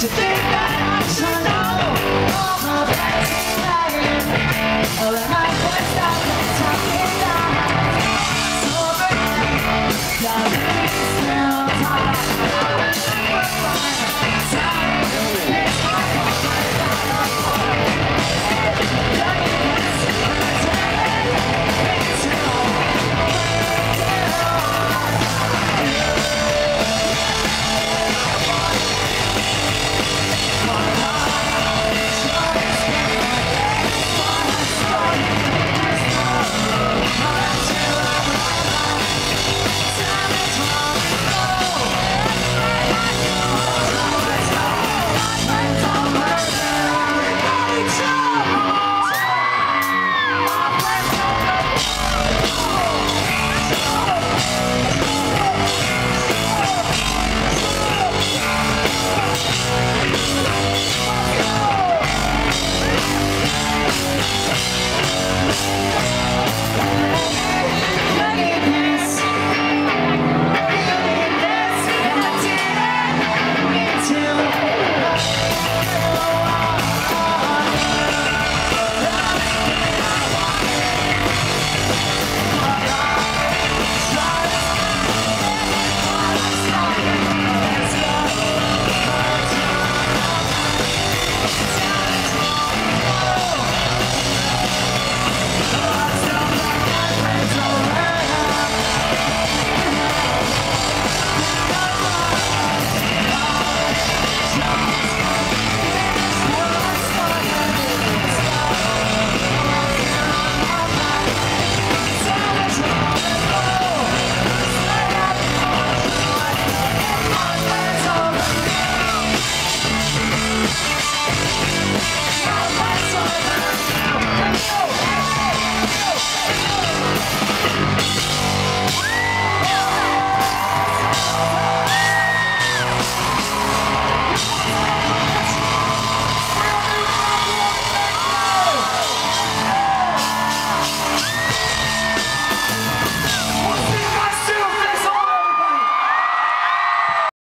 to think that